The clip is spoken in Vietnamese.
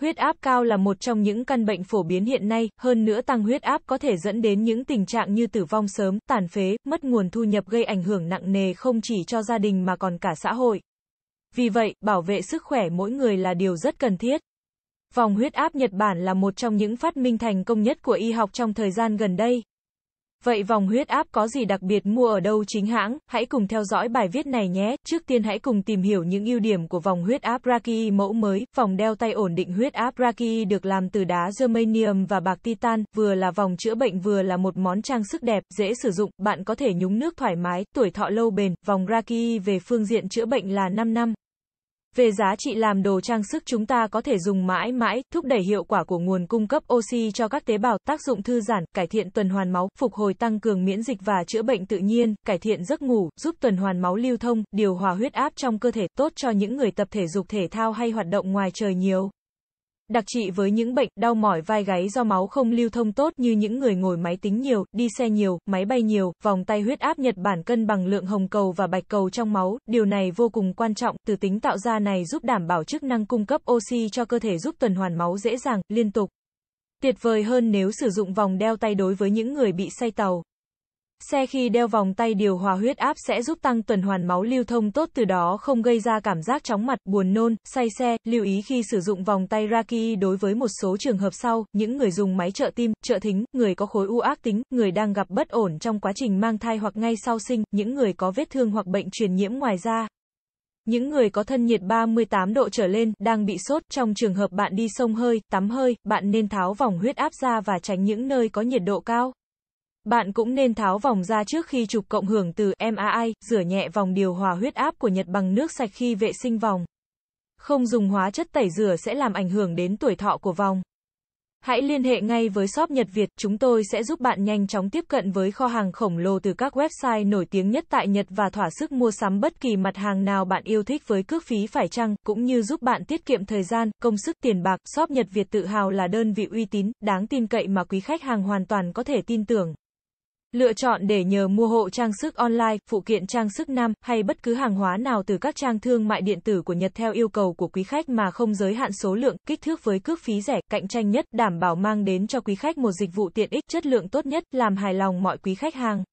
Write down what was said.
Huyết áp cao là một trong những căn bệnh phổ biến hiện nay, hơn nữa tăng huyết áp có thể dẫn đến những tình trạng như tử vong sớm, tàn phế, mất nguồn thu nhập gây ảnh hưởng nặng nề không chỉ cho gia đình mà còn cả xã hội. Vì vậy, bảo vệ sức khỏe mỗi người là điều rất cần thiết. Vòng huyết áp Nhật Bản là một trong những phát minh thành công nhất của y học trong thời gian gần đây. Vậy vòng huyết áp có gì đặc biệt mua ở đâu chính hãng? Hãy cùng theo dõi bài viết này nhé. Trước tiên hãy cùng tìm hiểu những ưu điểm của vòng huyết áp Raki mẫu mới. Vòng đeo tay ổn định huyết áp Raki được làm từ đá germanium và bạc titan, vừa là vòng chữa bệnh vừa là một món trang sức đẹp, dễ sử dụng, bạn có thể nhúng nước thoải mái, tuổi thọ lâu bền. Vòng Raki về phương diện chữa bệnh là 5 năm. Về giá trị làm đồ trang sức chúng ta có thể dùng mãi mãi, thúc đẩy hiệu quả của nguồn cung cấp oxy cho các tế bào, tác dụng thư giãn, cải thiện tuần hoàn máu, phục hồi tăng cường miễn dịch và chữa bệnh tự nhiên, cải thiện giấc ngủ, giúp tuần hoàn máu lưu thông, điều hòa huyết áp trong cơ thể, tốt cho những người tập thể dục thể thao hay hoạt động ngoài trời nhiều. Đặc trị với những bệnh đau mỏi vai gáy do máu không lưu thông tốt như những người ngồi máy tính nhiều, đi xe nhiều, máy bay nhiều, vòng tay huyết áp Nhật Bản cân bằng lượng hồng cầu và bạch cầu trong máu, điều này vô cùng quan trọng, từ tính tạo ra này giúp đảm bảo chức năng cung cấp oxy cho cơ thể giúp tuần hoàn máu dễ dàng, liên tục. Tuyệt vời hơn nếu sử dụng vòng đeo tay đối với những người bị say tàu. Xe khi đeo vòng tay điều hòa huyết áp sẽ giúp tăng tuần hoàn máu lưu thông tốt từ đó không gây ra cảm giác chóng mặt, buồn nôn, say xe. Lưu ý khi sử dụng vòng tay Raki đối với một số trường hợp sau, những người dùng máy trợ tim, trợ thính, người có khối u ác tính, người đang gặp bất ổn trong quá trình mang thai hoặc ngay sau sinh, những người có vết thương hoặc bệnh truyền nhiễm ngoài da. Những người có thân nhiệt 38 độ trở lên, đang bị sốt, trong trường hợp bạn đi sông hơi, tắm hơi, bạn nên tháo vòng huyết áp ra và tránh những nơi có nhiệt độ cao. Bạn cũng nên tháo vòng ra trước khi chụp cộng hưởng từ MRI, rửa nhẹ vòng điều hòa huyết áp của Nhật bằng nước sạch khi vệ sinh vòng. Không dùng hóa chất tẩy rửa sẽ làm ảnh hưởng đến tuổi thọ của vòng. Hãy liên hệ ngay với shop Nhật Việt, chúng tôi sẽ giúp bạn nhanh chóng tiếp cận với kho hàng khổng lồ từ các website nổi tiếng nhất tại Nhật và thỏa sức mua sắm bất kỳ mặt hàng nào bạn yêu thích với cước phí phải chăng, cũng như giúp bạn tiết kiệm thời gian, công sức tiền bạc. Shop Nhật Việt tự hào là đơn vị uy tín, đáng tin cậy mà quý khách hàng hoàn toàn có thể tin tưởng. Lựa chọn để nhờ mua hộ trang sức online, phụ kiện trang sức nam, hay bất cứ hàng hóa nào từ các trang thương mại điện tử của Nhật theo yêu cầu của quý khách mà không giới hạn số lượng, kích thước với cước phí rẻ, cạnh tranh nhất, đảm bảo mang đến cho quý khách một dịch vụ tiện ích, chất lượng tốt nhất, làm hài lòng mọi quý khách hàng.